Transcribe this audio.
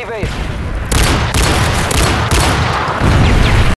activate.